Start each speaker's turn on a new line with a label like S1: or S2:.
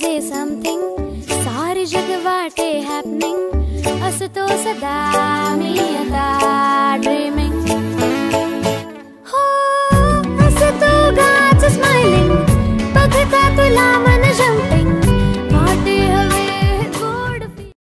S1: say something. सारे जग वाटे happening अस तो सदा मी अदा ड्रीमिंग हो, अस तो गाच स्माइलिंग पगता तुला